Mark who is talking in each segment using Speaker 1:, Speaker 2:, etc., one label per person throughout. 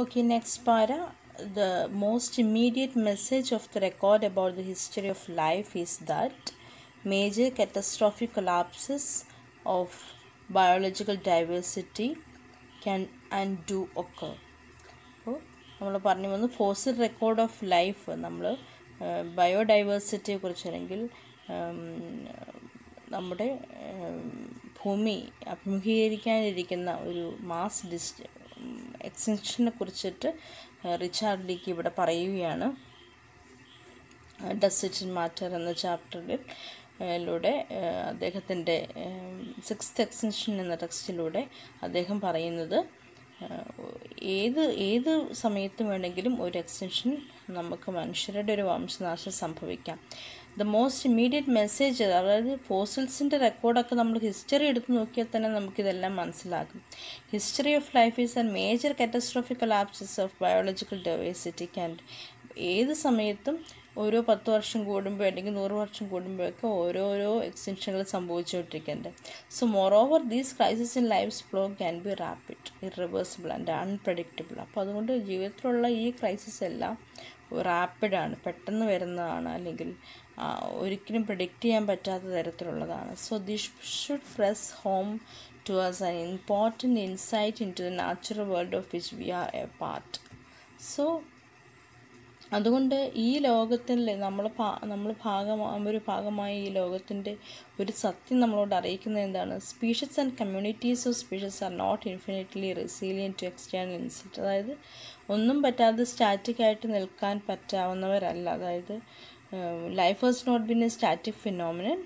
Speaker 1: Okay, next para. The most immediate message of the record about the history of life is that major catastrophic collapses of biological diversity can and do occur. അപ്പോൾ നമ്മൾ പറഞ്ഞു വന്ന് fossil record of life നമ്മൾ ബയോഡൈവേഴ്സിറ്റിയെക്കുറിച്ച് അല്ലെങ്കിൽ നമ്മുടെ ഭൂമി അഭിമുഖീകരിക്കാനിരിക്കുന്ന ഒരു mass ഡിസ് എക്സ്റ്റൻഷനെ കുറിച്ചിട്ട് റിച്ചാർഡ് ലീക്ക് ഇവിടെ പറയുകയാണ് ഡസിഷൻ മാറ്റർ എന്ന ചാപ്റ്ററിൽ ലൂടെ അദ്ദേഹത്തിൻ്റെ സിക്സ്ത് എക്സ്റ്റൻഷൻ എന്ന ടെക്സ്റ്റിലൂടെ അദ്ദേഹം പറയുന്നത് ഏത് ഏത് സമയത്ത് വേണമെങ്കിലും ഒരു എക്സ്റ്റൻഷൻ നമുക്ക് മനുഷ്യരുടെ ഒരു വംശനാശം സംഭവിക്കാം ദ മോസ്റ്റ് ഇമ്മീഡിയറ്റ് മെസ്സേജ് അതായത് ഫോസിൽസിൻ്റെ റെക്കോർഡൊക്കെ നമ്മൾ ഹിസ്റ്ററി എടുത്ത് നോക്കിയാൽ തന്നെ നമുക്കിതെല്ലാം മനസ്സിലാകും history of life is a major catastrophic collapses of biological diversity and ഏത് സമയത്തും ഓരോ പത്ത് വർഷം കൂടുമ്പോൾ അല്ലെങ്കിൽ നൂറ് വർഷം കൂടുമ്പോഴൊക്കെ ഓരോരോ എക്സ്റ്റൻഷനുകൾ സംഭവിച്ചുകൊണ്ടിരിക്കുന്നുണ്ട് so more over these crisis in life flow can be rapid irreversible and unpredictable അപ്പോൾ അതുകൊണ്ട് ജീവിതത്തിലുള്ള ഈ ക്രൈസിസ് എല്ലാം റാപ്പിഡാണ് പെട്ടെന്ന് വരുന്നതാണ് അല്ലെങ്കിൽ ഒരിക്കലും പ്രഡിക്റ്റ് ചെയ്യാൻ പറ്റാത്ത തരത്തിലുള്ളതാണ് so this should press home to us an important insight in to the natural world of which we are a part so അതുകൊണ്ട് ഈ ലോകത്തിൽ നമ്മൾ നമ്മൾ ഭാഗം ഒരു ഭാഗമായ ഈ ലോകത്തിൻ്റെ ഒരു സത്യം നമ്മളോട് അറിയിക്കുന്നത് എന്താണ് species and communities of species are not infinitely resilient to external insult അതായത് ഒന്നും പറ്റാതെ സ്റ്റാറ്റിക്കായിട്ട് നിൽക്കാൻ പറ്റാവുന്നവരല്ല അതായത് life has not been a static phenomenon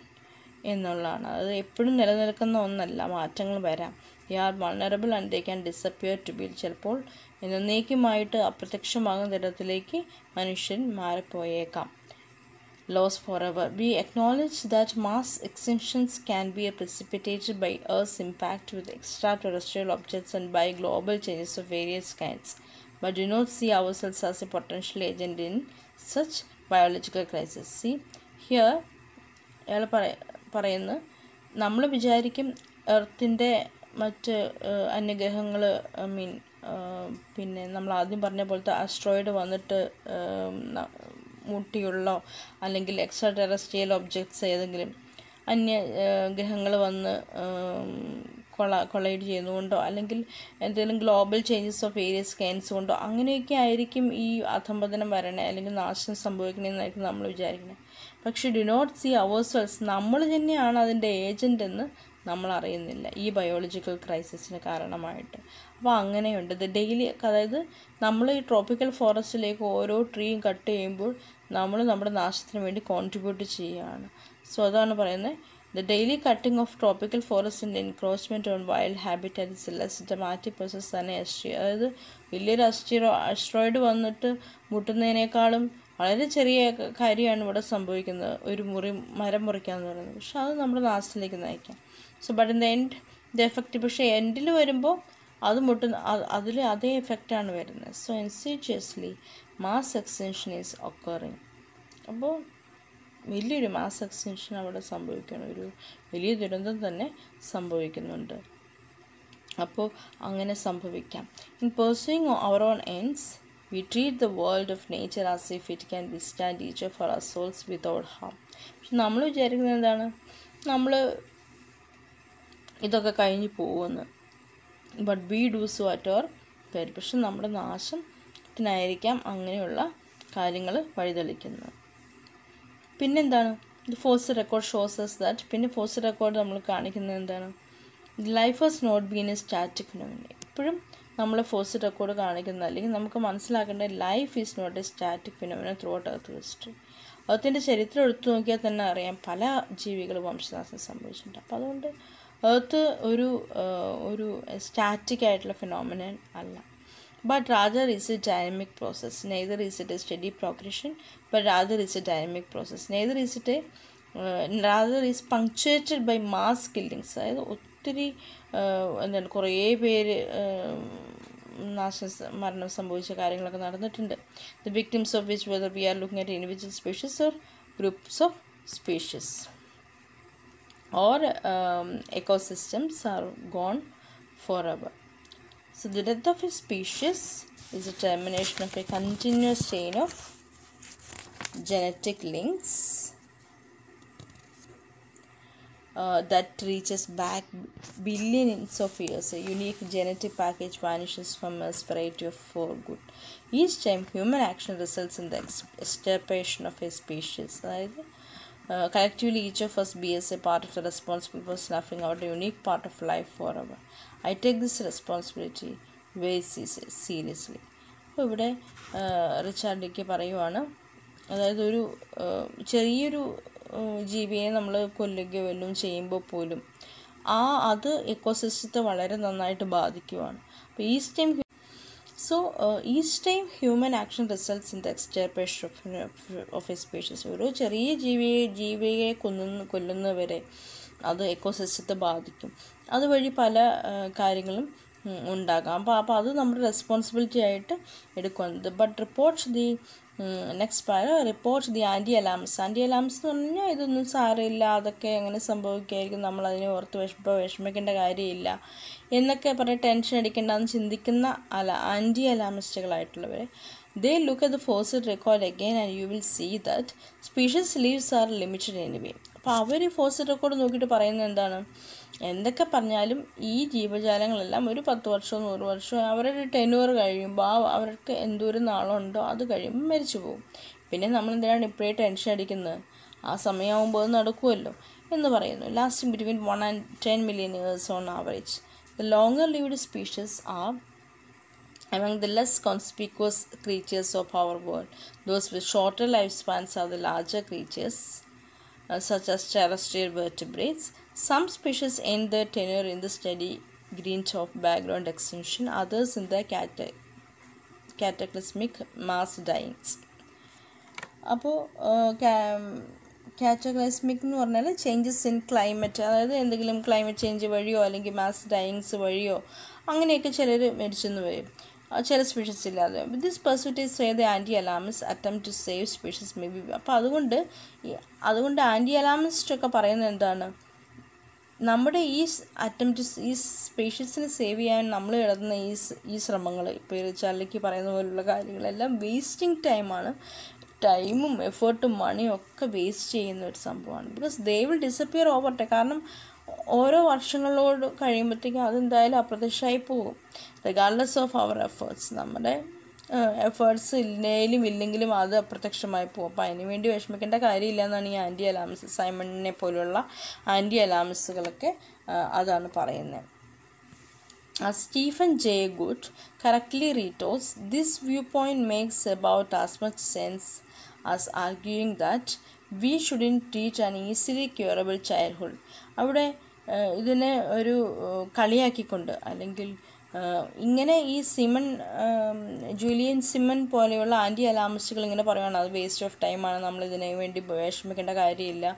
Speaker 1: എന്നുള്ളതാണ് അത് എപ്പോഴും നിലനിൽക്കുന്ന ഒന്നല്ല മാറ്റങ്ങൾ വരാം they are vulnerable and they can disappear to be ചിലപ്പോൾ എന്നേക്കുമായിട്ട് അപ്രത്യക്ഷമാകുന്ന തരത്തിലേക്ക് മനുഷ്യൻ മാറിപ്പോയേക്കാം lost forever we acknowledge that mass extinctions can be a precipitated by earth's impact with extra terrestrial objects and by global changes of various kinds but do not see ourselves as a potential agent in such biological crisis see here അയാൾ പറയുന്നു നമ്മൾ വിചാരിക്കും എർത്തിൻ്റെ മറ്റ് അന്യഗ്രഹങ്ങൾ I mean പിന്നെ നമ്മൾ ആദ്യം പറഞ്ഞ പോലത്തെ അസ്ട്രോയിഡ് വന്നിട്ട് മുട്ടിയുള്ളോ അല്ലെങ്കിൽ എക്സ്ട്രാ ടെറസ്ട്രിയൽ ഒബ്ജക്ട്സ് ഏതെങ്കിലും അന്യ ഗ്രഹങ്ങൾ വന്ന് കൊള കൊളൈഡ് ചെയ്യുന്നതുകൊണ്ടോ അല്ലെങ്കിൽ എന്തെങ്കിലും global changes of various scans കൊണ്ടോ അങ്ങനെയൊക്കെ ആയിരിക്കും ഈ അധംപതനം വരണേ അല്ലെങ്കിൽ നാശം സംഭവിക്കണമെന്നായിരിക്കും നമ്മൾ വിചാരിക്കുന്നത് പക്ഷെ ഡു നോട്ട് സി അവേഴ്സൽസ് നമ്മൾ തന്നെയാണ് അതിൻ്റെ ഏജൻ്റ് എന്ന് നമ്മൾ അറിയുന്നില്ല ഈ ബയോളജിക്കൽ ക്രൈസിസിന് കാരണമായിട്ട് അപ്പോൾ അങ്ങനെയുണ്ട് ഇത് ഡെയിലി അതായത് നമ്മൾ ഈ ട്രോപ്പിക്കൽ ഫോറസ്റ്റിലേക്ക് ഓരോ ട്രീയും കട്ട് ചെയ്യുമ്പോൾ നമ്മൾ നമ്മുടെ നാശത്തിന് വേണ്ടി കോൺട്രിബ്യൂട്ട് ചെയ്യുകയാണ് സോ അതാണ് പറയുന്നത് The daily cutting of tropical forests and encroachment on wild habitat is less dramatic process than asteroid. അതായത് വലിയൊരു അസ്റ്റീറോ അസ്ട്രോയിഡ് വന്നിട്ട് മുട്ടുന്നതിനേക്കാളും വളരെ ചെറിയ കാര്യമാണ് ഇവിടെ സംഭവിക്കുന്നത് ഒരു മുറി മരം മുറിക്കുക എന്ന് പറയുന്നത് പക്ഷെ അത് നമ്മുടെ നാശത്തിലേക്ക് നയിക്കാം so but in the end the effect പക്ഷേ എൻഡിൽ വരുമ്പോൾ അത് മുട്ടുന്ന അതിൽ അതേ എഫക്റ്റാണ് വരുന്നത് so insidiously mass extinction is occurring അപ്പോൾ വലിയൊരു മാസ് എക്സ്റ്റൻഷൻ അവിടെ സംഭവിക്കണം ഒരു വലിയ ദുരന്തം തന്നെ സംഭവിക്കുന്നുണ്ട് അപ്പോൾ അങ്ങനെ സംഭവിക്കാം in pursuing our own ends we treat the world of nature as if it can stand each of our souls without harm പക്ഷെ നമ്മൾ വിചാരിക്കുന്നത് എന്താണ് നമ്മൾ ഇതൊക്കെ കഴിഞ്ഞ് പോകുമെന്ന് but we do so at our പേര് പക്ഷെ നമ്മുടെ നാശം ത്തിനായിരിക്കാം അങ്ങനെയുള്ള കാര്യങ്ങൾ വഴിതെളിക്കുന്നത് പിന്നെന്താണ് ദി ഫോഴ്സ് റെക്കോർഡ് ഷോസ് എസ് ദാറ്റ് പിന്നെ ഫോഴ്സ് റെക്കോർഡ് നമ്മൾ കാണിക്കുന്നത് എന്താണ് life has not been a static phenomena എപ്പോഴും നമ്മൾ ഫോഴ്സ് റെക്കോർഡ് കാണിക്കുന്നത് അല്ലെങ്കിൽ നമുക്ക് മനസ്സിലാക്കേണ്ട life is not a static phenomena throughout earth history എർത്തിൻ്റെ ചരിത്രം എടുത്തു നോക്കിയാൽ തന്നെ അറിയാം പല ജീവികൾ വംശനാശം സംഭവിച്ചിട്ടുണ്ട് അപ്പോൾ അതുകൊണ്ട് എർത്ത് ഒരു ഒരു സ്റ്റാറ്റിക് ആയിട്ടുള്ള ഫിനോമിനൻ അല്ല but rather is a dynamic process. Neither is it a steady progression, but rather is a dynamic process. Neither is it a rather is punctuated by mass killings അതായത് ഒത്തിരി uh, എന്താണ് കുറേ പേര് uh, നാശം മരണം സംഭവിച്ച കാര്യങ്ങളൊക്കെ നടന്നിട്ടുണ്ട് the victims of which whether we are looking at individual species or groups of species or ecosystems are gone forever So the death of a species is the termination of a continuous chain of genetic links uh, that reaches back billions of years. A unique genetic package vanishes from a variety of for good. Each time human action results in the extirpation of a species. Uh, collectively each of us bears a part of the responsibility for snuffing out a unique part of life forever I take this responsibility very seriously അപ്പോൾ ഇവിടെ റിച്ചാർഡിക്ക് പറയുവാണ് അതായത് ഒരു ചെറിയൊരു ജീവിയെ നമ്മൾ കൊല്ലുകയോ വല്ലതും ചെയ്യുമ്പോൾ പോലും ആ അത് എക്കോസിസ്റ്റത്തെ വളരെ നന്നായിട്ട് ബാധിക്കുവാണ് അപ്പോൾ each time so each time human action results in the extirpation of of a species ഒരു ചെറിയ ജീവിയെ ജീവിയെ കൊന്നു കൊല്ലുന്നവരെ അത് എക്കോസിസ്റ്റത്തെ ബാധിക്കും അതുവഴി പല കാര്യങ്ങളും ഉണ്ടാകാം അപ്പോൾ അപ്പോൾ അത് നമ്മുടെ റെസ്പോൺസിബിലിറ്റി ആയിട്ട് എടുക്കുന്നത് but reports the next para reports the anti alarms anti alarms എന്ന് പറഞ്ഞാൽ ഇതൊന്നും സാറില്ല അതൊക്കെ എങ്ങനെ സംഭവിക്കുകയായിരിക്കും നമ്മൾ അതിനെ ഓർത്ത് വിഷമ വിഷമിക്കേണ്ട കാര്യമില്ല എന്നൊക്കെ പറഞ്ഞ് ടെൻഷൻ അടിക്കേണ്ടതെന്ന് ചിന്തിക്കുന്ന അല ആൻറ്റി അലാമിസ്റ്റുകളായിട്ടുള്ളവർ ദേ ലുക്ക് അറ്റ് ദ ഫോഴ്സ് record again and you will see that species lives are limited anyway അപ്പോൾ അവർ ഫോസ് റെക്കോർഡ് നോക്കിയിട്ട് പറയുന്നത് എന്താണ് എന്തൊക്കെ പറഞ്ഞാലും ഈ ജീവജാലങ്ങളെല്ലാം ഒരു പത്ത് വർഷമോ നൂറ് വർഷമോ അവരുടെ ടെനുവർ കഴിയുമ്പോൾ ആ അവർക്ക് എന്തോരം നാളുണ്ടോ അത് കഴിയുമ്പോൾ മരിച്ചു പോകും പിന്നെ നമ്മൾ എന്തിനാണ് ഇപ്പോഴേ ടെൻഷൻ അടിക്കുന്നത് ആ സമയമാകുമ്പോൾ അത് നടക്കുമല്ലോ എന്ന് പറയുന്നു last between one and ten million years on average the longer lived species are among the less conspicuous creatures of our world those with shorter life spans are the larger creatures such as terrestrial vertebrates. Some species end their tenure in the steady green top background extinction, others in the cata- cataclysmic mass dying. അപ്പോൾ കാറ്റഗ്ലൈസ്മിക് എന്ന് പറഞ്ഞാൽ changes in climate അതായത് എന്തെങ്കിലും climate change വഴിയോ അല്ലെങ്കിൽ mass ഡൈയിങ്സ് വഴിയോ അങ്ങനെയൊക്കെ ചിലർ മരിച്ചെന്ന് വരും ചില സ്പീഷീസ് ഇല്ലാതെ this pursuit say the anti alarmists attempt to save species may be അപ്പോൾ അതുകൊണ്ട് അതുകൊണ്ട് ആൻറ്റി അലാമിസ്റ്റ് ഒക്കെ പറയുന്നത് എന്താണ് നമ്മുടെ ഈ അറ്റംപ്റ്റ് ഈ സ്പീഷീസിനെ സേവ് ചെയ്യാൻ നമ്മൾ ഇടുന്ന ഈ ഈ ശ്രമങ്ങൾ ഇപ്പോൾ ഇറിച്ചാലിലേക്ക് പറയുന്ന പോലുള്ള കാര്യങ്ങളെല്ലാം വേസ്റ്റിംഗ് ടൈമാണ് ടൈമും എഫേർട്ടും മണിയും ഒക്കെ വേസ്റ്റ് ചെയ്യുന്ന ഒരു സംഭവമാണ് because they will disappear over കാരണം ഓരോ വർഷങ്ങളോട് കഴിയുമ്പോഴത്തേക്കും അതെന്തായാലും അപ്രത്യക്ഷമായി പോകും റിഗാർഡ്ലെസ് ഓഫ് അവർ എഫേർട്സ് നമ്മുടെ എഫേർട്സ് ഇല്ലെങ്കിലും ഇല്ലെങ്കിലും അത് അപ്രത്യക്ഷമായി പോകും അപ്പോൾ അതിനുവേണ്ടി വിഷമിക്കേണ്ട കാര്യമില്ല എന്നാണ് ഈ ആൻറ്റി അലാംസ് സൈമണിനെ പോലുള്ള ആൻറ്റി അലാംസുകളൊക്കെ അതാണ് പറയുന്നത് Stephen Stephen Gould correctly retorts this this viewpoint makes about as much sense as arguing that we shouldn't treat an easily curable childhood അവിടെ ഇതിനെ ഒരു കളിയാക്കിക്കൊണ്ട് അല്ലെങ്കിൽ ഇങ്ങനെ ഈ സിമൻ ജൂലിയൻ സിമൻ പോലെയുള്ള ആൻറ്റി അലാമസ്റ്റുകൾ ഇങ്ങനെ പറയുകയാണ് അത് വേസ്റ്റ് ഓഫ് ടൈമാണ് ഇതിനു വേണ്ടി വിഷമിക്കേണ്ട കാര്യമില്ല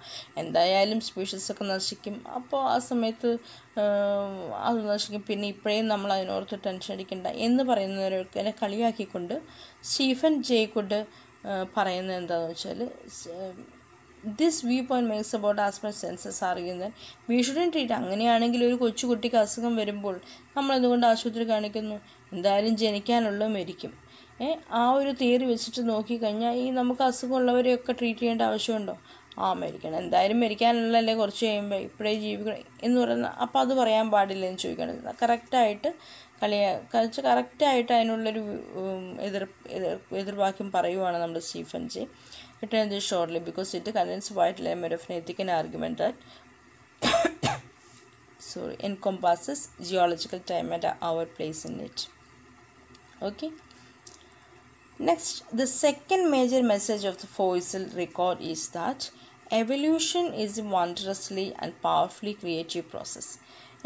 Speaker 1: എന്തായാലും സ്പീഷീസ് നശിക്കും അപ്പോൾ ആ സമയത്ത് അത് നശിക്കും പിന്നെ ഇപ്പോഴേയും നമ്മൾ അതിനോർത്ത് ടെൻഷൻ അടിക്കണ്ട എന്ന് പറയുന്നവരൊക്കെ കളിയാക്കിക്കൊണ്ട് സ്റ്റീഫൻ ജേക്കുഡ് പറയുന്നത് എന്താണെന്ന് വെച്ചാൽ this view point makes about as much sense അറിയുന്നത് വി ഷുഡൻ ട്രീറ്റ് അങ്ങനെയാണെങ്കിൽ ഒരു കൊച്ചുകുട്ടിക്ക് അസുഖം വരുമ്പോൾ നമ്മൾ എന്തുകൊണ്ട് ആശുപത്രി കാണിക്കുന്നു എന്തായാലും ജനിക്കാനുള്ള മരിക്കും ആ ഒരു തിയറി വെച്ചിട്ട് നോക്കിക്കഴിഞ്ഞാൽ ഈ നമുക്ക് അസുഖമുള്ളവരെയൊക്കെ ട്രീറ്റ് ചെയ്യേണ്ട ആവശ്യമുണ്ടോ ആ മരിക്കണം എന്തായാലും മരിക്കാനുള്ളതല്ലേ കുറച്ച് കഴിയുമ്പോൾ ഇപ്പോഴേ ജീവിക്കണം എന്ന് പറയുന്ന അപ്പം അത് പറയാൻ പാടില്ല എന്ന് ചോദിക്കണം കറക്റ്റായിട്ട് കളിയ കളിച്ച് കറക്റ്റായിട്ട് അതിനുള്ളൊരു എതിർ എതിർ എതിർവാക്യം പറയുവാണ് നമ്മുടെ Stephen Jay written this shortly because it contains white layer of an argument that sorry encompasses geological time and our place in it. Okay. Next, the second major message of the fossil record is that evolution is is wondrously and powerfully creative process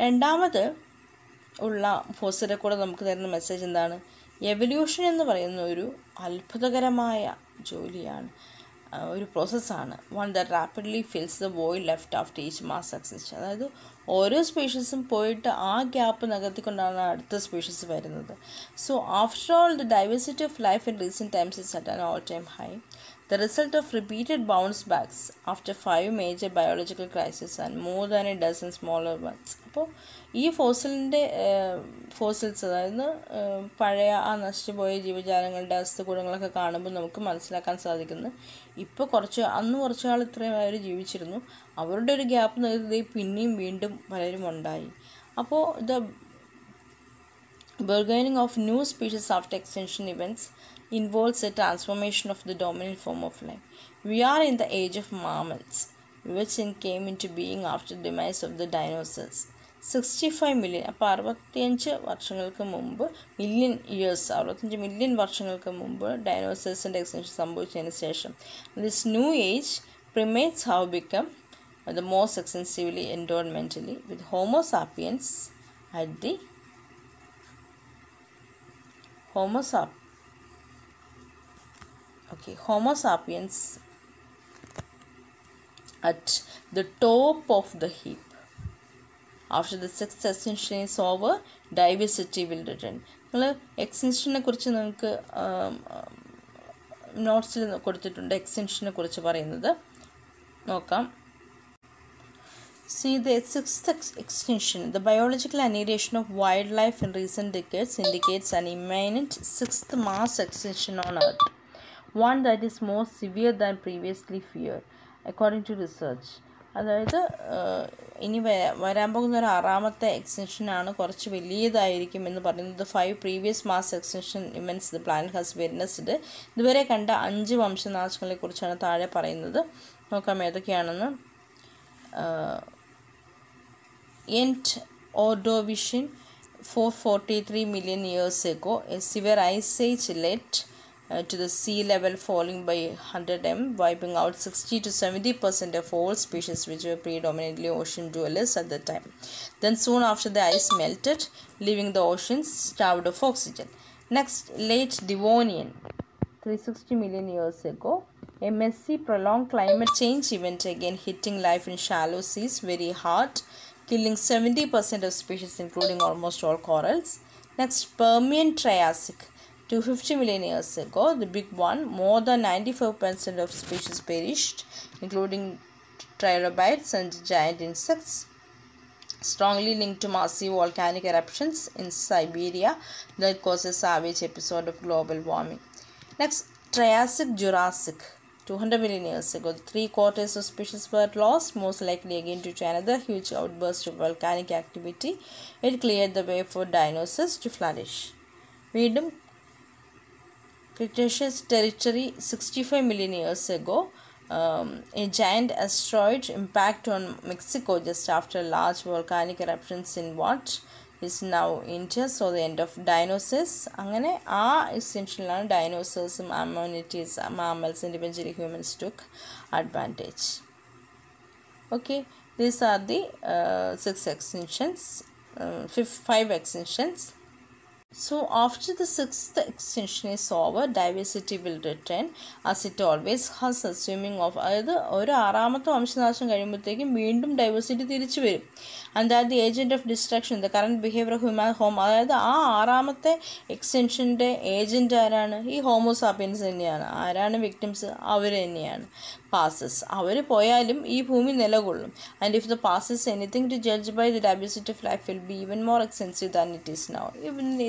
Speaker 1: രണ്ടാമത് ഉള്ള ഫോസിലെ കൂടെ നമുക്ക് തരുന്ന message എന്താണ് evolution എന്ന് പറയുന്ന ഒരു അത്ഭുതകരമായ ജോലിയാണ് ഒരു പ്രോസസ്സാണ് one the rapidly fills the void left after each mass success അതായത് ഓരോ സ്പീഷീസും പോയിട്ട് ആ ഗ്യാപ്പ് നികത്തിക്കൊണ്ടാണ് അടുത്ത സ്പീഷീസ് വരുന്നത് so after all the diversity of life in recent times is at an all time high the result of repeated bounce backs after five major biological crises and more than a dozen smaller ones. അപ്പോൾ ഈ ഫോസിലിൻ്റെ fossils അതായത് പഴയ ആ നശിച്ചുപോയ ജീവജാലങ്ങളുടെ അസ്ഥികൂടങ്ങളൊക്കെ കാണുമ്പോൾ നമുക്ക് മനസ്സിലാക്കാൻ സാധിക്കുന്നത് ഇപ്പോൾ കുറച്ച് അന്ന് കുറച്ച് നാൾ ഇത്രയും അവർ ജീവിച്ചിരുന്നു അവരുടെ ഒരു ഗ്യാപ്പ് നൽകി പിന്നെയും വീണ്ടും പലരും ഉണ്ടായി അപ്പോൾ the burgeoning of new species after extinction events involves a transformation of the dominant form of life. We are in the age of mammals, which came into being after the demise of the dinosaurs. 65 million, million years, million അപ്പോൾ അറുപത്തിയഞ്ച് വർഷങ്ങൾക്ക് മുമ്പ് million years അറുപത്തഞ്ച് million വർഷങ്ങൾക്ക് മുമ്പ് ഡൈനോസേഴ്സിൻ്റെ extinction സംഭവിച്ചതിന് ശേഷം this new age primates have become the most extensively environmentally with Homo sapiens at the Homo sapiens okay homo sapiens at the top of the heap after the sixth extinction is over diversity will return നിങ്ങൾ എക്സിൻഷനെ കുറിച്ച് നിങ്ങൾക്ക് നോട്ട്സിൽ കൊടുത്തിട്ടുണ്ട് എക്സിൻഷനെ കുറിച്ച് പറയുന്നത് നോക്കാം See the sixth extinction. The biological annihilation of wildlife in recent decades indicates an imminent sixth mass extinction on Earth. one that is more severe than previously feared according to research അതായത് ഇനി വരാൻ പോകുന്ന ഒരു ആറാമത്തെ എക്സ്റ്റൻഷനാണ് കുറച്ച് വലിയതായിരിക്കും എന്ന് പറയുന്നത് five previous mass extinction immense the plan has witnessed ഇതുവരെ കണ്ട അഞ്ച് വംശനാശങ്ങളെക്കുറിച്ചാണ് താഴെ പറയുന്നത് നോക്കാം ഏതൊക്കെയാണെന്ന് end Ordovician four forty three million years ago a severe ice age let Uh, to the sea level falling by 100 m wiping out 60 to 70 percent of all species which were predominantly ocean dwellers at the time then soon after the ice melted leaving the oceans starved of oxygen next late devonian 360 million years ago a messy prolonged climate change event again hitting life in shallow seas very hard killing 70% of species including almost all corals next permian triassic to 50 million years ago, the Big One, more than 95% of species perished, including trilobites and giant insects strongly linked to massive volcanic eruptions in Siberia that caused a savage episode of global warming. Next, Triassic Jurassic. 200 million years ago, three quarters of species were lost, most likely again due to another huge outburst of volcanic activity. It cleared the way for dinosaurs to flourish. വീണ്ടും Cretaceous territory 65 million years ago. Um, a giant asteroid impact on Mexico just after large volcanic eruptions in what is now India. So the end of dinosaurs. Angane essentially, essential dinosaurs, ammonites, mammals and eventually humans took advantage. Okay, these are the uh, six extensions, uh, five, five extensions. So after the sixth extension is over, diversity will return as it always has assuming of അതായത് ഒരു ആറാമത്തെ വംശനാശം കഴിയുമ്പോഴത്തേക്കും വീണ്ടും diversity തിരിച്ചു വരും and that the agent of destruction the current behaviour human home അതായത് ആ ആറാമത്തെ എക്സ്റ്റൻഷൻ്റെ ഏജൻറ്റ് ആരാണ് ഈ ഹോമോസാപ്പിയൻസ് തന്നെയാണ് ആരാണ് വിക്ടിംസ് അവർ തന്നെയാണ് പാസസ് അവർ പോയാലും ഈ ഭൂമി നിലകൊള്ളും and if the passes anything to judge by the diversity of life will be even more expensive than it is now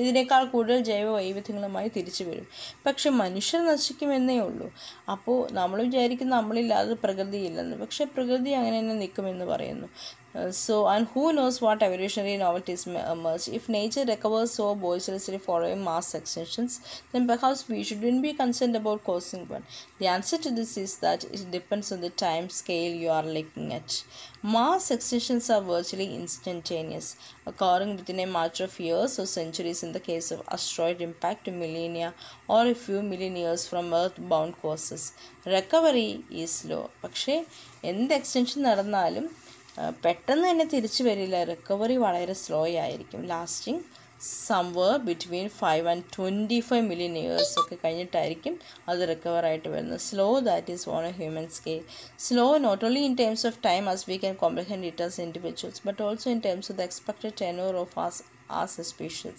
Speaker 1: ഇതിനേക്കാൾ കൂടുതൽ ജൈവ വൈവിധ്യങ്ങളുമായി തിരിച്ചു വരും പക്ഷെ മനുഷ്യർ നശിക്കുമെന്നേ ഉള്ളൂ അപ്പോൾ നമ്മൾ വിചാരിക്കുന്ന നമ്മളില്ലാതെ പ്രകൃതിയില്ലെന്ന് പക്ഷെ പ്രകൃതി അങ്ങനെ തന്നെ നിൽക്കുമെന്ന് പറയുന്നു Uh, so and who knows what evolutionary novelties may emerge if nature recovers so boisterously following mass extinctions then perhaps we shouldn't be concerned about causing one the answer to this is that it depends on the time scale you are looking at mass extinctions are virtually instantaneous occurring within a matter of years or centuries in the case of asteroid impact to millennia or a few million years from earthbound causes recovery is slow പക്ഷേ എന്ത് extension നടന്നാലും പെട്ടെന്ന് തന്നെ തിരിച്ചു വരില്ല recovery വളരെ slow ആയിരിക്കും lasting somewhere between five and twenty five million years ഒക്കെ കഴിഞ്ഞിട്ടായിരിക്കും അത് റിക്കവർ ആയിട്ട് വരുന്നത് slow that is on a human scale slow not only in terms of time as we can comprehend it as individuals but also in terms of the expected tenure of us ആ are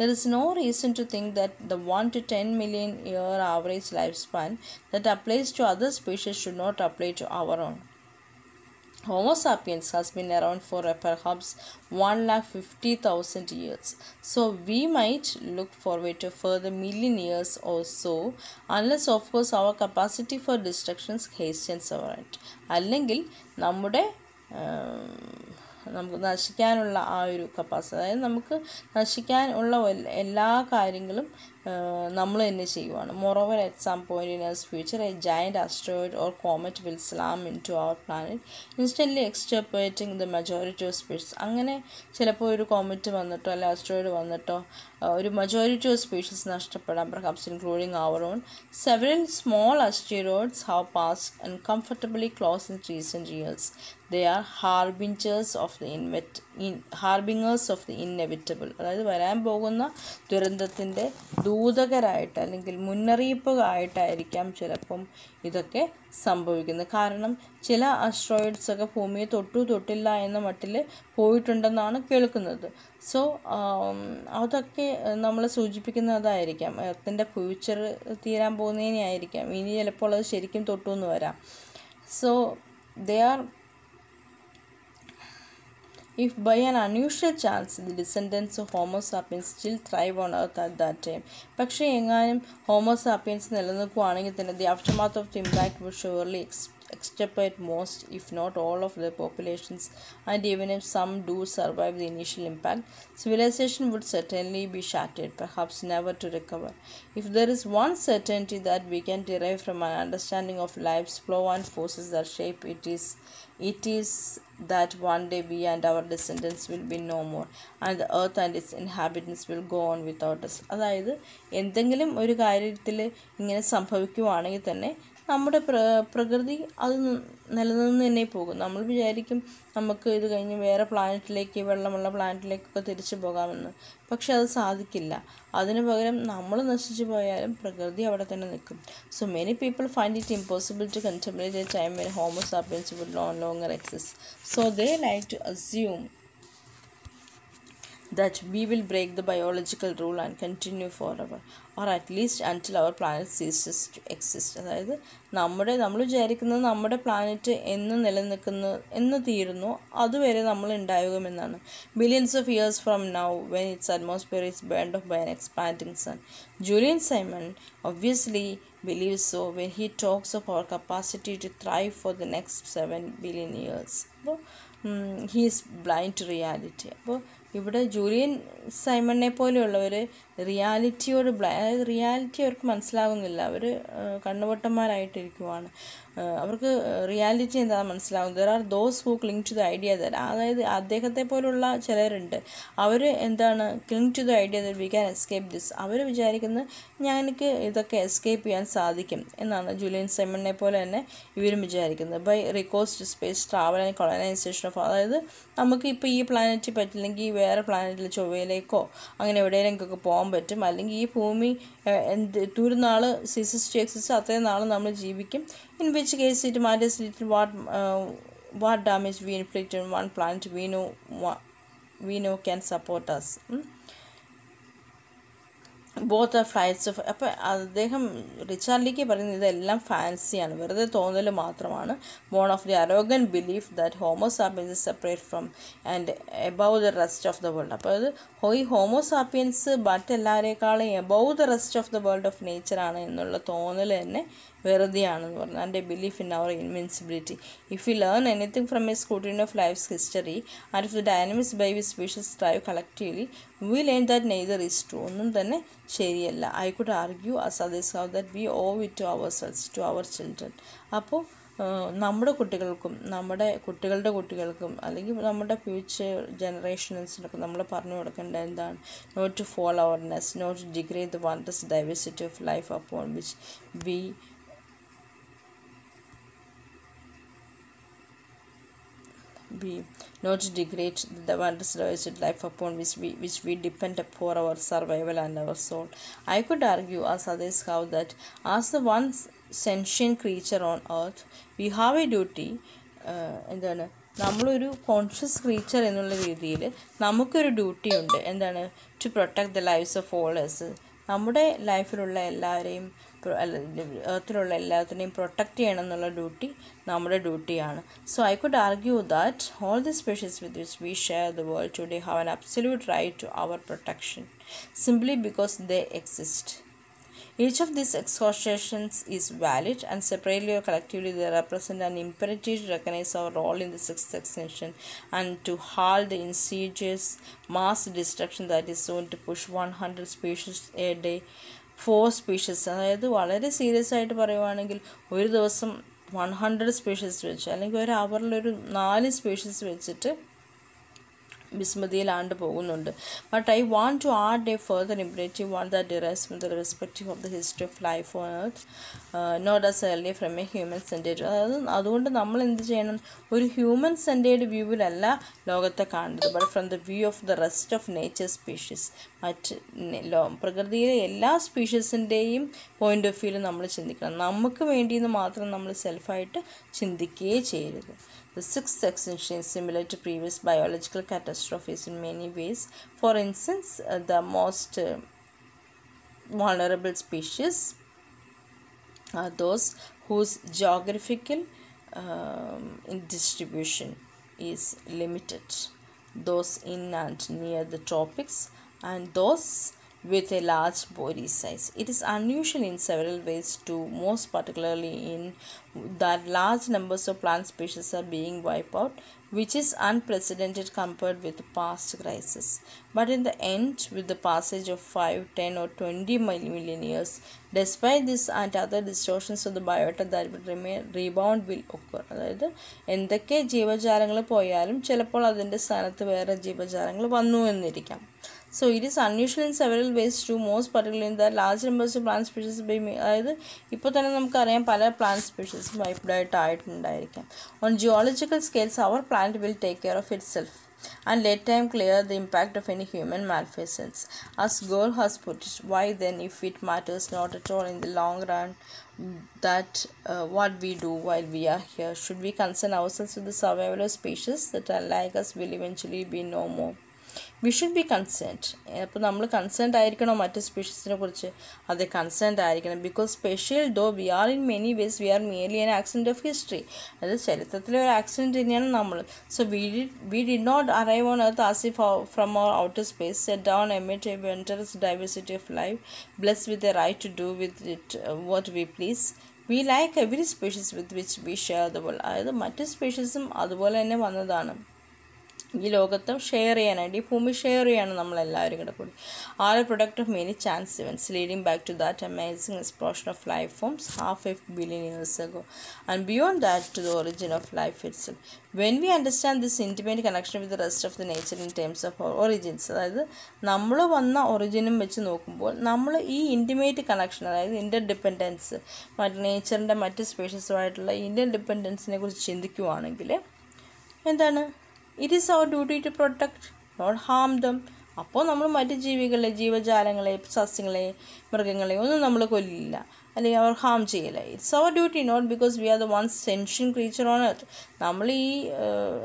Speaker 1: there is no reason to think think the one to ten 10 year average life span that applies to other species should not apply to our own Homo sapiens has been around for uh, perhaps 1,50,000 years. So we might look forward to further million years or so unless of course our capacity for destructions hastens our end. അല്ലെങ്കിൽ നമ്മുടെ um, നമുക്ക് നശിക്കാനുള്ള ആ ഒരു capacity അതായത് നമുക്ക് നശിക്കാൻ ഉള്ള എല്ലാ കാര്യങ്ങളും നമ്മൾ തന്നെ ചെയ്യുവാണ് moreover at some point in എസ് future a giant asteroid or comet will slam into our planet instantly extirpating the majority of species അങ്ങനെ ചിലപ്പോൾ ഒരു കോമറ്റ് വന്നിട്ടോ അല്ലെങ്കിൽ ആസ്ട്രോയിഡ് വന്നിട്ടോ ഒരു majority ഓഫ് സ്പീഷീസ് നഷ്ടപ്പെടാം perhaps including our own several small asteroids have passed and comfortably close in and years they are harbingers of the inevitable in harbingers of the inevitable അതായത് വരാൻ പോകുന്ന ദുരന്തത്തിൻ്റെ ദൂതകരായിട്ട് അല്ലെങ്കിൽ മുന്നറിയിപ്പായിട്ടായിരിക്കാം ചിലപ്പം ഇതൊക്കെ സംഭവിക്കുന്നത് കാരണം ചില അസ്ട്രോയിഡ്സൊക്കെ ഭൂമിയെ തൊട്ടു തൊട്ടില്ല എന്ന മട്ടിൽ പോയിട്ടുണ്ടെന്നാണ് കേൾക്കുന്നത് സോ um, അതൊക്കെ നമ്മൾ സൂചിപ്പിക്കുന്നതായിരിക്കാം എർത്തിൻ്റെ ഫ്യൂച്ചർ തീരാൻ പോകുന്നതിനെ ആയിരിക്കാം ഇനി ചിലപ്പോൾ അത് ശരിക്കും തൊട്ടു എന്ന് വരാം so the are if by an unusual chance the descendants of Homo sapiens still thrive on earth at that time, പക്ഷേ എങ്ങാനും ഹോമോ സാപ്പിയൻസ് നിലനിൽക്കുകയാണെങ്കിൽ തന്നെ the aftermath of the impact will surely ex extirpate most, if not all, of the populations, and even if some do survive the initial impact, civilization would certainly be shattered, perhaps never to recover. If there is one certainty that we can derive from an understanding of life's flow and forces that shape it is it is that one day we and our descendants will be no more and the earth and its inhabitants will go on without us അതായത് എന്തെങ്കിലും ഒരു കാര്യത്തിൽ ഇങ്ങനെ സംഭവിക്കുവാണെങ്കിൽ തന്നെ നമ്മുടെ പ്ര പ്രകൃതി അത് നിലനിന്ന് തന്നെ പോകും നമ്മൾ വിചാരിക്കും നമുക്ക് ഇത് കഴിഞ്ഞ് വേറെ പ്ലാനറ്റിലേക്ക് വെള്ളമുള്ള പ്ലാനറ്റിലേക്കൊക്കെ തിരിച്ചു പോകാമെന്ന് പക്ഷെ അത് സാധിക്കില്ല അതിനു പകരം നമ്മൾ നശിച്ചു പോയാലും പ്രകൃതി അവിടെ തന്നെ നിൽക്കും so many people find it impossible to contemplate a time Homo sapiens would no longer exist so they like to assume that we will break the biological rule and continue forever or at least until our planet ceases to exist അതായത് നമ്മുടെ നമ്മൾ വിചാരിക്കുന്നത് നമ്മുടെ planet എന്ന് നിലനിൽക്കുന്ന എന്ന് തീരുന്നു അതുവരെ നമ്മൾ ഉണ്ടാകുമെന്നാണ് billions of years from now when its atmosphere is burned off by an expanding sun Julian Simon obviously believe so when he talks of our capacity to thrive for the next seven billion years അപ്പോൾ he is blind reality അപ്പോൾ ഇവിടെ Julian സൈമണിനെ പോലെയുള്ളവർ റിയാലിറ്റിയോട് reality അവർക്ക് മനസ്സിലാവുന്നില്ല അവർ കണ്ണുവട്ടന്മാരായിട്ടിരിക്കുവാണ് അവർക്ക് reality എന്താ മനസ്സിലാവും there are those who cling to the idea that അതായത് അദ്ദേഹത്തെ പോലുള്ള ചിലരുണ്ട് അവർ എന്താണ് cling to the idea that we can escape this അവർ വിചാരിക്കുന്നത് ഞാൻ എനിക്ക് ഇതൊക്കെ എസ്കേപ്പ് ചെയ്യാൻ സാധിക്കും എന്നാണ് ജൂലിയൻ സെമണിനെ പോലെ തന്നെ ഇവരും വിചാരിക്കുന്നത് by recourse space travel and colonisation of അതായത് നമുക്ക് ഇപ്പോൾ ഈ പ്ലാനറ്റ് പറ്റില്ലെങ്കിൽ വേറെ പ്ലാനറ്റിൽ ചൊവ്വയിലേക്കോ അങ്ങനെ എവിടെയെങ്കിലും ഒക്കെ പോകാൻ പോകാൻ പറ്റും അല്ലെങ്കിൽ ഈ ഭൂമി എന്ത് എന്തോരം നാൾ സീസസ് ടു അത്രയും നാൾ നമ്മൾ ജീവിക്കും in which case it matters little what what damage we inflict one planet we know we know can support us both flights of അപ്പോൾ അദ്ദേഹം റിച്ചാർഡിലേക്ക് പറയുന്നത് ഇതെല്ലാം ഫാൻസിയാണ് വെറുതെ തോന്നൽ മാത്രമാണ് born of the arrogant belief that Homo sapiens is separate from and above the rest of the world അപ്പോൾ അത് ഹോയ് ഹോമോസാപ്പിയൻസ് എല്ലാവരേക്കാളും above the rest of the world of നേച്ചറാണ് എന്നുള്ള തോന്നൽ തന്നെ വെറുതെയാണെന്ന് പറഞ്ഞു and A belief in our invincibility if you learn anything from a scrutiny of life's history and if the dynamics by we species drive collectively we learn that neither is true ഒന്നും തന്നെ ശരിയല്ല I could argue as others how that we owe we to ourselves to our children അപ്പോൾ നമ്മുടെ കുട്ടികൾക്കും നമ്മുടെ കുട്ടികളുടെ കുട്ടികൾക്കും അല്ലെങ്കിൽ നമ്മുടെ ഫ്യൂച്ചർ ജനറേഷൻസിനൊക്കെ നമ്മൾ പറഞ്ഞു കൊടുക്കേണ്ട എന്താണ് not to foul our nest not to degrade the wondrous diversity of life upon which we be not degrade the wondrous wretched life upon which we, which we depend for our survival and our soul. I could argue, as others how that as the one sentient creature on earth, we have a duty uh, എന്താണ് നമ്മളൊരു conscious creature എന്നുള്ള രീതിയിൽ നമുക്കൊരു duty ഉണ്ട് എന്താണ് to protect the lives of others നമ്മുടെ ലൈഫിലുള്ള എല്ലാവരെയും ലോകത്തിലുള്ള എല്ലാത്തിനെയും പ്രൊട്ടക്റ്റ് ചെയ്യണം എന്നുള്ള ഡ്യൂട്ടി നമ്മുടെ ഡ്യൂട്ടിയാണ് so I could argue that all the species with which we share the world today have an absolute right to our protection simply because they exist Each of these exhortations is valid and separately or collectively they represent an imperative to recognize our role in the sixth extinction and to halt the insidious mass destruction that is soon to push 100 species a day four species അതായത് വളരെ serious ആയിട്ട് പറയുവാണെങ്കിൽ ഒരു ദിവസം one hundred species വെച്ച് അല്ലെങ്കിൽ ഒരു അവറിലൊരു നാല് സ്പീഷീസ് വെച്ചിട്ട് വിസ്മൃതിയിൽ ആണ്ട് പോകുന്നുണ്ട് but I want to add a further imperative one that derives with the respective of the history of life on earth not as early from a human centred അതായത് അതുകൊണ്ട് നമ്മൾ എന്ത് ചെയ്യണം ഒരു ഹ്യൂമൻ സെൻറ്റേഡ് വ്യൂവിലല്ല ലോകത്തെ കാണുന്നത് but from the view of the rest of nature species മറ്റ് പ്രകൃതിയിലെ എല്ലാ സ്പീഷീസിൻ്റെയും പോയിൻ്റ് ഓഫ് വ്യൂവിൽ നമ്മൾ ചിന്തിക്കണം നമുക്ക് വേണ്ടിയെന്ന് മാത്രം നമ്മൾ സെൽഫായിട്ട് ചിന്തിക്കുകയേ ചെയ്യരുത് The sixth extinction is similar to previous biological catastrophes in many ways. For instance, uh, the most uh, vulnerable species are those whose geographical um, distribution is limited, those in and near the tropics, and those with a large body size. It is unusual in several ways too, most particularly in that large numbers of plant species are being wiped out, which is unprecedented compared with past crises. But in the end, with the passage of 5, 10 or 20 million years, despite this and other distortions of the biota that will remain, rebound will occur. അതായത് എന്തൊക്കെ ജീവജാലങ്ങൾ പോയാലും ചിലപ്പോൾ അതിൻ്റെ സ്ഥാനത്ത് വേറെ ജീവജാലങ്ങൾ വന്നു എന്നിരിക്കാം So it is unusual in several ways to most particularly in the large numbers of plant species by അതായത് ഇപ്പോൾ plant species." പല പ്ലാന്റ് സ്പീഷീസ് വൈപ്ഡായിട്ട് ആയിട്ടുണ്ടായിരിക്കാം on geological scales our plant will take care of it and let time clear the impact of any human malfeasance. As Gore has put it, why then, if it matters not at all in the long run, that uh, what we do while we are here, should we concern ourselves with the survival of species that, unlike us, will eventually be no more? We should be concerned അപ്പോൾ നമ്മൾ concerned ആയിരിക്കണോ മറ്റ് സ്പീഷീസിനെ കുറിച്ച് അതെ concerned ആയിരിക്കണം because special though we are in many ways we are merely an accident of history അത് ചരിത്രത്തിലെ ഒരു accident തന്നെയാണ് നമ്മൾ so we did we did not arrive on earth as from our outer space set down amid a വെൻറ്ററസ് diversity of life blessed with a right to do with it what we please we like every species with which we share the world അതായത് മറ്റ് സ്പീഷീസും അതുപോലെ തന്നെ വന്നതാണ് ഈ ലോകത്തും share ചെയ്യാനായിട്ട് ഈ ഭൂമി ഷെയർ ചെയ്യാണ് നമ്മളെല്ലാവരും കൂടെ കൂടി are a product of many chance events leading back to that amazing explosion of life forms half a billion years ago and beyond that to the origin of life it's when we understand this intimate connection with rest of the nature in terms of origins അതായത് നമ്മൾ വന്ന ഒറിജിനും വെച്ച് നോക്കുമ്പോൾ നമ്മൾ ഈ intimate connection അതായത് interdependence മറ്റ് നേച്ചറിൻ്റെ മറ്റ് സ്പേഷ്യസുമായിട്ടുള്ള ഇൻ്റർ ഡിപ്പെൻഡൻസിനെ കുറിച്ച് ചിന്തിക്കുവാണെങ്കിൽ എന്താണ് it is our duty to protect not harm them അപ്പോൾ നമ്മൾ മറ്റ് ജീവികളെ ജീവജാലങ്ങളെ സസ്യങ്ങളെ മൃഗങ്ങളെ ഒന്നും നമ്മൾ കൊല്ലില്ല അല്ലെങ്കിൽ അവർ ഹാം ചെയ്യില്ല it's our duty not because we are the one sentient creature on earth നമ്മൾ ഈ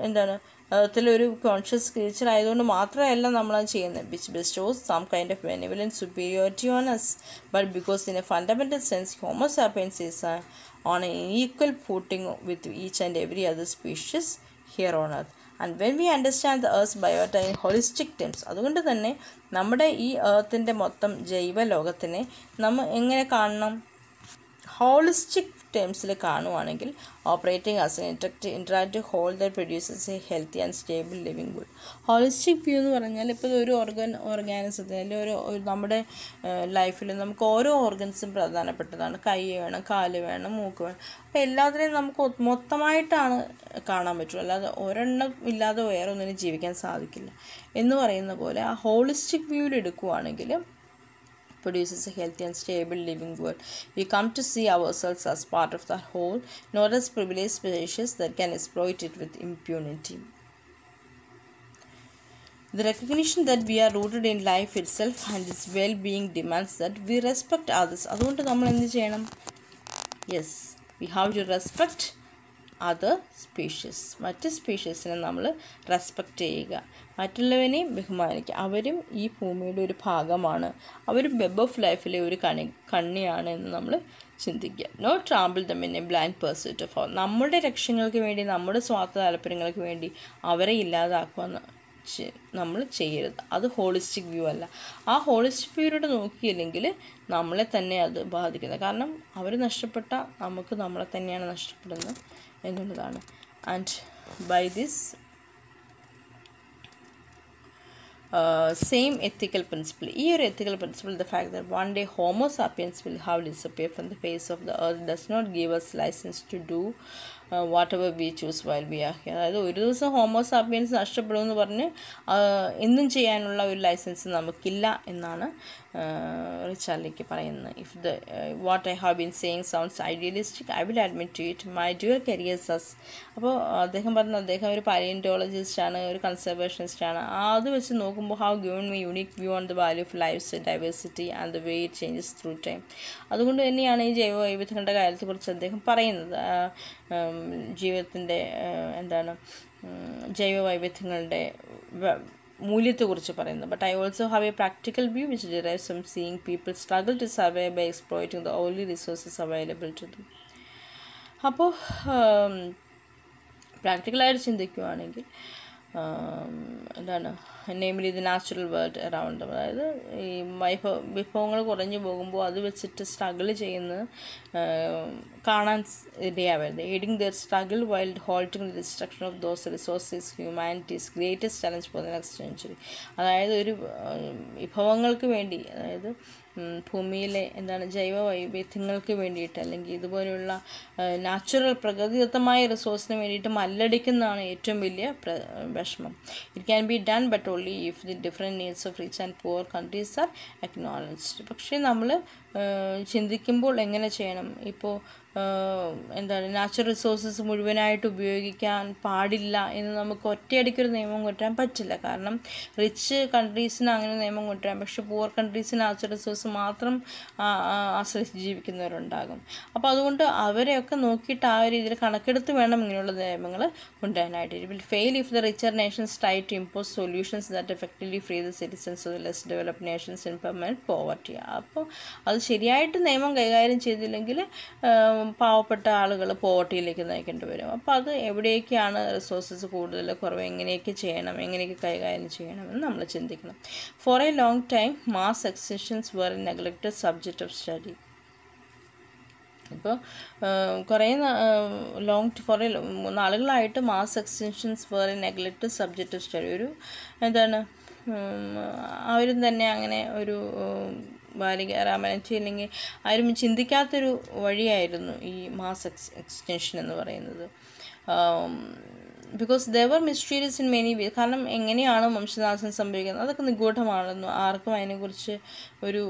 Speaker 1: എന്താണ് എർത്തിലൊരു കോൺഷ്യസ് ക്രീച്ചർ ആയതുകൊണ്ട് മാത്രമല്ല നമ്മളത് ചെയ്യുന്നത് which bestows some kind of and superiority on us but because in a fundamental sense Homo sapiens is on a equal footing with each and every other species here on earth and when we understand the earth biota in holistic terms അതുകൊണ്ട് തന്നെ നമ്മുടെ ഈ ഏർത്തിൻ്റെ മൊത്തം ജൈവ ലോകത്തിനെ നമ്മൾ എങ്ങനെ കാണണം ഹോളിസ്റ്റിക് ടേംസിൽ കാണുവാണെങ്കിൽ operating as an intact whole the produces a healthy and stable living good holistic view എന്ന് പറഞ്ഞാൽ ഇപ്പോൾ ഒരു ഓർഗൻ ഓർഗാനിസത്തിന് അല്ലെങ്കിൽ ഒരു നമ്മുടെ ലൈഫിൽ നമുക്ക് ഓരോ ഓർഗൻസും പ്രധാനപ്പെട്ടതാണ് കൈ വേണം കാല് വേണം മൂക്ക് വേണം അപ്പോൾ എല്ലാത്തിനെയും നമുക്ക് മൊത്തമായിട്ടാണ് കാണാൻ പറ്റുള്ളൂ അല്ലാതെ ഒരെണ്ണം ഇല്ലാതെ വേറെ ഒന്നിനും ജീവിക്കാൻ സാധിക്കില്ല എന്ന് പറയുന്ന പോലെ ആ ഹോളിസ്റ്റിക് വ്യൂവിൽ എടുക്കുവാണെങ്കിൽ produces a healthy and stable living world. We come to see ourselves as part of the whole, not as privileged species that can exploit it with impunity. The recognition that we are rooted in life itself and its well being demands that we respect others. Yes, we have to respect we other species മറ്റ് സ്പീഷീസിനെ നമ്മൾ respect ചെയ്യുക മറ്റുള്ളവനെയും ബഹുമാനിക്കുക അവരും ഈ ഭൂമിയുടെ ഒരു ഭാഗമാണ് അവർ വെബ് ഓഫ് ലൈഫിലെ ഒരു കണി കണ്ണിയാണ് എന്ന് നമ്മൾ ചിന്തിക്കുക നോ ട്രാമ്പിൾ മിന്നെ ബ്ലൈൻഡ് പേഴ്സൺ ഫോർ നമ്മുടെ ലക്ഷ്യങ്ങൾക്ക് വേണ്ടി നമ്മുടെ സ്വാർത്ഥ താല്പര്യങ്ങൾക്ക് വേണ്ടി അവരെ ഇല്ലാതാക്കുക നമ്മൾ ചെയ്യരുത് അത് ഹോളിസ്റ്റിക് വ്യൂ അല്ല ആ ഹോളിസ്റ്റിക് വ്യൂയിലൂടെ നോക്കിയില്ലെങ്കിൽ നമ്മളെ തന്നെ അത് ബാധിക്കുന്നത് കാരണം അവർ നഷ്ടപ്പെട്ട നമുക്ക് നമ്മളെ തന്നെയാണ് നഷ്ടപ്പെടുന്നത് And by this same ethical principle. Here, ethical principle, the fact that one day Homo sapiens will have disappeared from the face of the earth does not give us license to do whatever we choose while be ആ അതായത് ഒരു ദിവസം നഷ്ടപ്പെടും എന്ന് പറഞ്ഞ് എന്നും ചെയ്യാനുള്ള ഒരു ലൈസൻസ് നമുക്കില്ല എന്നാണ് റിച്ചാർഡിലേക്ക് പറയുന്നത് if the what I have been saying sounds idealistic I will admit to it my dual careers as അപ്പോൾ അദ്ദേഹം പറഞ്ഞു അദ്ദേഹം ഒരു പാലിയൻറ്റോളജിസ്റ്റാണ് ഒരു കൺസർവേഷനിസ്റ്റാണ് അത് വെച്ച് നോക്കുമ്പോൾ how given me unique view on the value of life diversity and the way it changes through time അതുകൊണ്ട് തന്നെയാണ് ഈ ജൈവ വൈവിധ്യങ്ങളുടെ കാര്യത്തെക്കുറിച്ച് അദ്ദേഹം പറയുന്നത് ജീവിതത്തിൻ്റെ എന്താണ് ജൈവ വൈവിധ്യങ്ങളുടെ മൂല്യത്തെക്കുറിച്ച് പറയുന്നത് but I also have a practical view which derives from seeing people struggle to survive by exploiting the only resources available to them അപ്പോൾ പ്രാക്ടിക്കലായിട്ട് ചിന്തിക്കുകയാണെങ്കിൽ എന്താണ് namely the natural world around അതായത് ഈ വൈഭവ വിഭവങ്ങൾ കുറഞ്ഞു പോകുമ്പോൾ അത് വെച്ചിട്ട് സ്ട്രഗിൾ ചെയ്യുന്നത് കാണാൻ ഇടയാവരുത് aiding their struggle while halting the destruction of those resources humanity's greatest challenge challenge for the next അതായത് ഒരു വിഭവങ്ങൾക്ക് വേണ്ടി അതായത് ഭൂമിയിലെ എന്താണ് ജൈവ വൈവിധ്യങ്ങൾക്ക് വേണ്ടിയിട്ട് അല്ലെങ്കിൽ ഇതുപോലെയുള്ള നാച്ചുറൽ പ്രകൃതിദത്തമായ റിസോഴ്സിന് വേണ്ടിയിട്ട് മല്ലടിക്കുന്നതാണ് ഏറ്റവും വലിയ പ്ര വിഷമം it can be done but only if the different needs of rich and poor countries are acknowledged പക്ഷേ നമ്മൾ ചിന്തിക്കുമ്പോൾ എങ്ങനെ ചെയ്യണം ഇപ്പോൾ എന്താണ് നാച്ചുറൽ റിസോഴ്സസ് മുഴുവനായിട്ട് ഉപയോഗിക്കാൻ പാടില്ല എന്ന് നമുക്ക് ഒറ്റയടിക്കൊരു നിയമം കൊട്ടാൻ പറ്റില്ല കാരണം റിച്ച് കൺട്രീസിന് അങ്ങനെ നിയമം കൊട്ടാൻ പക്ഷെ പുവർ കൺട്രീസിന് നാച്ചുറൽ റിസോഴ്സ് മാത്രം ആശ്രയിച്ച് ജീവിക്കുന്നവരുണ്ടാകും അപ്പോൾ അതുകൊണ്ട് അവരെയൊക്കെ നോക്കിയിട്ട് ആ ഒരു രീതിയിൽ കണക്കെടുത്ത് വേണം ഇങ്ങനെയുള്ള നിയമങ്ങൾ കൊണ്ടുവരാനായിട്ട് it will fail if the richer nations try to impose solutions that effectively free the citizens of the less developed nations in permanent poverty അപ്പോൾ അത് ശരിയായിട്ട് നിയമം കൈകാര്യം ചെയ്തില്ലെങ്കിൽ പാവപ്പെട്ട ആളുകൾ പോവർട്ടിയിലേക്ക് നയിക്കേണ്ടി വരും അപ്പോൾ അത് എവിടേക്കാണ് റിസോഴ്സസ് കൂടുതൽ കുറവ് എങ്ങനെയൊക്കെ ചെയ്യണം എങ്ങനെയൊക്കെ കൈകാര്യം ചെയ്യണമെന്ന് നമ്മൾ ചിന്തിക്കണം for a long time mass extinctions were neglected subject of study ഇപ്പോൾ കുറേ ലോങ് കുറേ നാളുകളായിട്ട് mass extinctions were neglect subject study ഒരു എന്താണ് അവരും തന്നെ അങ്ങനെ ഒരു ബാലിക രാമനച്ചി അല്ലെങ്കിൽ ആരും ചിന്തിക്കാത്തൊരു വഴിയായിരുന്നു ഈ മാസ് എക്സ് എക്സ്റ്റൻഷൻ എന്ന് പറയുന്നത് because they were mysterious in many way കാരണം എങ്ങനെയാണ് വംശനാശം സംഭവിക്കുന്നത് അതൊക്കെ നിഗൂഢമാണെന്നു ആർക്കും അതിനെക്കുറിച്ച് ഒരു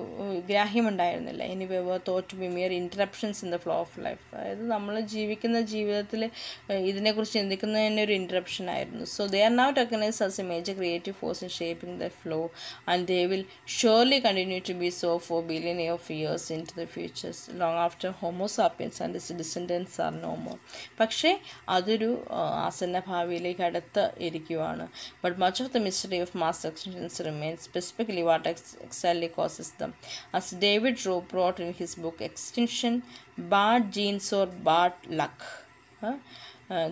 Speaker 1: ഗ്രാഹ്യമുണ്ടായിരുന്നില്ല ഇനി waiver be mere interruptions in the flow of life അതായത് നമ്മൾ ജീവിക്കുന്ന ജീവിതത്തിൽ ഇതിനെക്കുറിച്ച് ചിന്തിക്കുന്നതിൻ്റെ ഒരു ഇൻറ്ററപ്ഷൻ ആയിരുന്നു so they are not recognised as a major creative force in shaping the flow and they will surely continue to be so for ബില്യൻ of years in to the futures long after homo sapiens and descendants are no more പക്ഷേ അതൊരു ആസന്ന ഭാവിയിലേക്ക് അടുത്ത് ഇരിക്കുവാണ് but much of the mystery of mass extinctions remain specifically what എക്സ് exactly causes them as David Raup wrote in his book Extinction bad genes or bad luck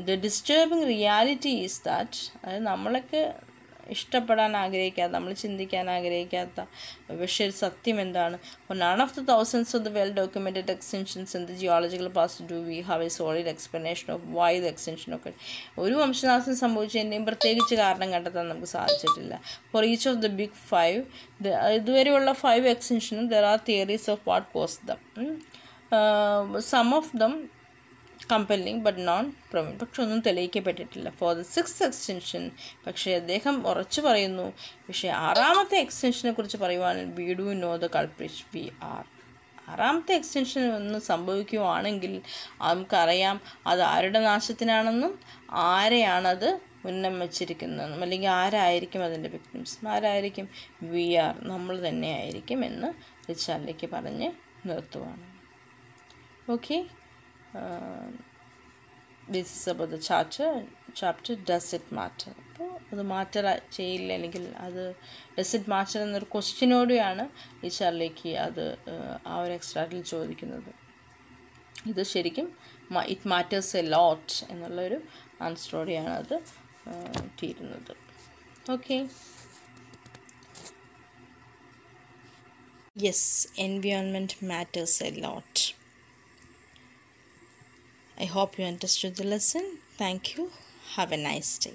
Speaker 1: the disturbing reality is that അതായത് നമ്മളൊക്കെ ഇഷ്ടപ്പെടാൻ ആഗ്രഹിക്കാത്ത നമ്മൾ ചിന്തിക്കാൻ ആഗ്രഹിക്കാത്ത പക്ഷേ ഒരു സത്യം എന്താണ് none of the thousands of the well documented extinctions in the geological past do we have a solid explanation of why the extinction ഒക്കെ ഒരു വംശനാശം സംഭവിച്ചതിൻ്റെയും പ്രത്യേകിച്ച് കാരണം കണ്ടെത്താൻ നമുക്ക് സാധിച്ചിട്ടില്ല for each of the big five ഇതുവരെയുള്ള ഫൈവ് എക്സ്റ്റെൻഷനും there are theories of what cause them some of them compelling but none proven പക്ഷെ ഒന്നും തെളിയിക്കപ്പെട്ടിട്ടില്ല ഫോർ ദ സിക്സ് എക്സ്റ്റൻഷൻ പക്ഷേ അദ്ദേഹം ഉറച്ചു പറയുന്നു പക്ഷേ ആറാമത്തെ എക്സ്റ്റൻഷനെ കുറിച്ച് പറയുവാൻ we do know the culprit we are ആറാമത്തെ എക്സ്റ്റൻഷൻ ഒന്ന് സംഭവിക്കുവാണെങ്കിൽ നമുക്കറിയാം അത് ആരുടെ നാശത്തിനാണെന്നും ആരെയാണത് ഉന്നം വച്ചിരിക്കുന്നതെന്നും അല്ലെങ്കിൽ ആരായിരിക്കും അതിൻ്റെ വിക്ടിംസ് ആരായിരിക്കും വി ആർ നമ്മൾ തന്നെ ആയിരിക്കും എന്ന് റിച്ചാർഡിലേക്ക് പറഞ്ഞ് നിർത്തുവാണ് okay basis about the charter chapter does it matter അപ്പോൾ അത് മാറ്റർ ചെയ്യില്ല അല്ലെങ്കിൽ അത് ഡസ് ഇറ്റ് മാറ്റർ എന്നൊരു ക്വസ്റ്റ്യനോടെയാണ് ഈ ടീച്ചറിലേക്ക് അത് ആ ഒരു എക്സ്ട്രാറ്റിൽ ചോദിക്കുന്നത് ഇത് ശരിക്കും ഇറ്റ് മാറ്റേഴ്സ് എ ലോട്ട് എന്നുള്ളൊരു ആൻസറോടെയാണ് അത് തീരുന്നത് okay yes environment matters a lot I hope you understood the lesson. Thank you. Have a nice day.